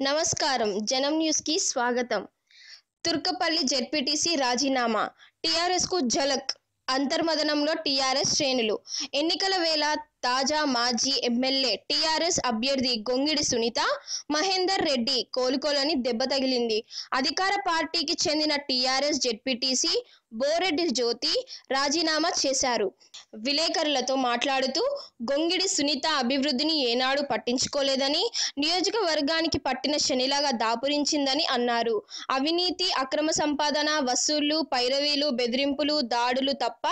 నమస్కారం. జనం న్యూస్కి స్వాగతం. తుర్కపల్లి జెడ్పీటీసీ రాజీనామా. టీఆర్ఎస్కు ఝలక్. అంతర్మదనంలో టీఆర్ఎస్ శ్రేణులు. ఎన్నికల వేళ తాజా మాజీ ఎమ్మెల్యే టీఆర్ఎస్ అభ్యర్థి గొంగిడి సునీత మహేందర్ రెడ్డి కోలుకోలని దెబ్బ తగిలింది. అధికార పార్టీకి చెందిన టీఆర్ఎస్ జెడ్పీటీసీ బోరెడ్డి జ్యోతి రాజీనామా చేశారు. విలేకరులతో మాట్లాడుతూ గొంగిడి సునీత అభివృద్ధిని ఏనాడు పట్టించుకోలేదని నియోజకవర్గానికి పట్టిన శనిలాగా దాపురించిందని అన్నారు. అవినీతి అక్రమ సంపాదన వసూళ్ళు పైరవీలు బెదిరింపులు దాడులు తప్ప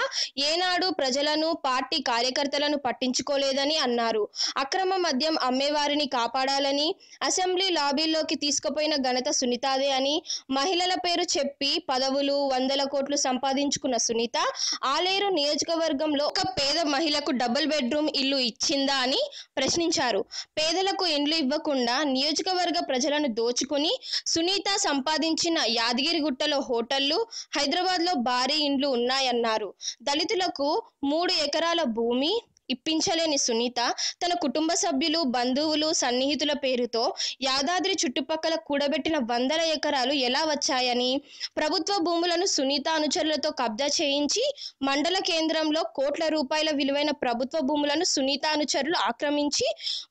ఏనాడు ప్రజలను పార్టీ కార్యకర్తలను పట్టించుకోలేదని అన్నారు. అక్రమ మద్యం అమ్మేవారిని కాపాడాలని అసెంబ్లీ లాబీల్లోకి తీసుకుపోయిన ఘనత సునీతాదే అని మహిళల పేరు చెప్పి పదవులు వందల కోట్లు సంపాదించుకున్న సునీత ఆలేరు నియోజకవర్గంలో ఒక పేద మహిళకు డబుల్ బెడ్రూమ్ ఇల్లు ఇచ్చిందా అని ప్రశ్నించారు. పేదలకు ఇండ్లు ఇవ్వకుండా నియోజకవర్గ ప్రజలను దోచుకుని సునీత సంపాదించిన యాదగిరిగుట్టలో హోటళ్ళు హైదరాబాద్లో భారీ ఇండ్లు ఉన్నాయన్నారు. దళితులకు మూడు ఎకరాల భూమి ఇప్పించలేని సునీత తన కుటుంబ సభ్యులు బంధువులు సన్నిహితుల పేరుతో యాదాద్రి చుట్టుపక్కల కూడబెట్టిన వందల ఎకరాలు ఎలా వచ్చాయని ప్రభుత్వ భూములను సునీత అనుచరులతో కబ్జా చేయించి మండల కేంద్రంలో కోట్ల రూపాయల విలువైన ప్రభుత్వ భూములను సునీత అనుచరులు ఆక్రమించి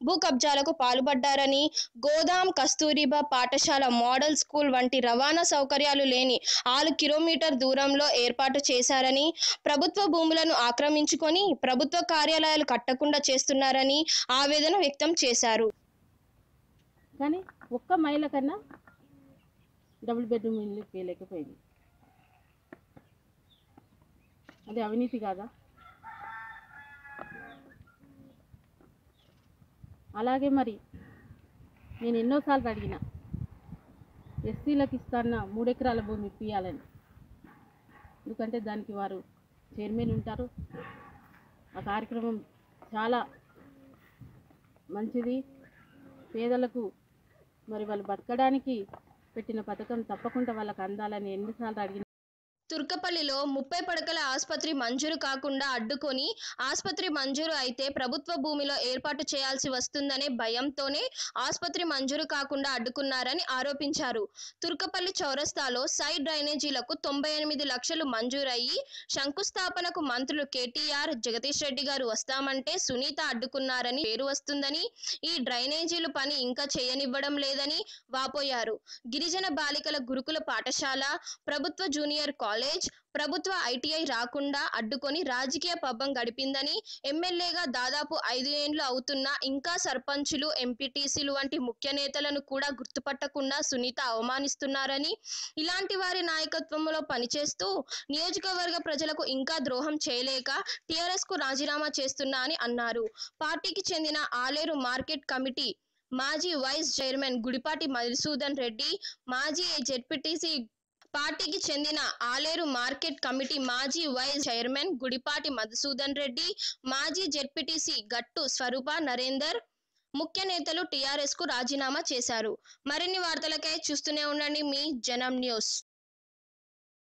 భూ కబ్జాలకు పాల్పడ్డారని గోదాం కస్తూరిబా పాఠశాల మోడల్ స్కూల్ వంటి రవాణా సౌకర్యాలు లేని ఆరు కిలోమీటర్ దూరంలో ఏర్పాటు చేశారని ప్రభుత్వ భూములను ఆక్రమించుకొని ప్రభుత్వ దేవాలయాలు కట్టకుండా చేస్తున్నారని ఆవేదన వ్యక్తం చేశారు. కానీ ఒక్క మహిళ కన్నా డబుల్ బెడ్రూమ్ ఇల్లు చేయలేకపోయింది? అది అవినీతి కాదా? అలాగే మరి నేను ఎన్నోసార్లు అడిగిన ఎస్సీలకు ఇస్తాన్న మూడెకరాల భూమి ఇప్పియాలని. ఎందుకంటే దానికి వారు చైర్మన్ ఉంటారు ఆ కార్యక్రమం చాలా మంచిది. పేదలకు మరి వాళ్ళు బతకడానికి పెట్టిన పథకం తప్పకుండా వాళ్ళకి అందాలని ఎన్నిసార్లు అడిగిన తుర్కపల్లిలో ముప్పై పడకల ఆసుపత్రి మంజూరు కాకుండా అడ్డుకొని ఆసుపత్రి మంజూరు అయితే ప్రభుత్వ భూమిలో ఏర్పాటు చేయాల్సి వస్తుందనే భయంతోనే ఆసుపత్రి మంజూరు కాకుండా అడ్డుకున్నారని ఆరోపించారు. తుర్కపల్లి చౌరస్తాలో సైడ్ డ్రైనేజీలకు తొంభై ఎనిమిది లక్షలు మంజూరయ్యి శంకుస్థాపనకు మంత్రులు కేటీఆర్ జగదీష్ రెడ్డి గారు వస్తామంటే సునీత అడ్డుకున్నారని పేరు వస్తుందని ఈ డ్రైనేజీలు పని ఇంకా చేయనివ్వడం లేదని వాపోయారు. గిరిజన బాలికల గురుకుల పాఠశాల ప్రభుత్వ జూనియర్ కాలేజ్ ప్రభుత్వ ఐటీఐ రాకుండా అడ్డుకొని రాజకీయ పబ్బం గడిపిందని ఎమ్మెల్యేగా దాదాపు ఐదు ఏండ్లు అవుతున్నా ఇంకా సర్పంచులు ఎంపీటీసీలు వంటి ముఖ్య నేతలను కూడా గుర్తుపట్టకుండా సునీత అవమానిస్తున్నారని ఇలాంటి వారి నాయకత్వంలో పనిచేస్తూ నియోజకవర్గ ప్రజలకు ఇంకా ద్రోహం చేయలేక టీఆర్ఎస్కు రాజీనామా చేస్తున్నా అని అన్నారు. పార్టీకి చెందిన ఆలేరు మార్కెట్ కమిటీ మాజీ వైస్ చైర్మన్ గుడిపాటి మధుసూదన్ రెడ్డి మాజీ జెడ్పీటీసీ పార్టీకి చెందిన ఆలేరు మార్కెట్ కమిటీ మాజీ వైస్ చైర్మన్ గుడిపాటి మధుసూదన్ రెడ్డి మాజీ జెడ్పీటీసీ గట్టు స్వరూప నరేందర్ ముఖ్య నేతలు టీఆర్ఎస్కు రాజీనామా చేశారు. మరిన్ని వార్తలకై చూస్తూనే ఉండండి మీ జనం న్యూస్.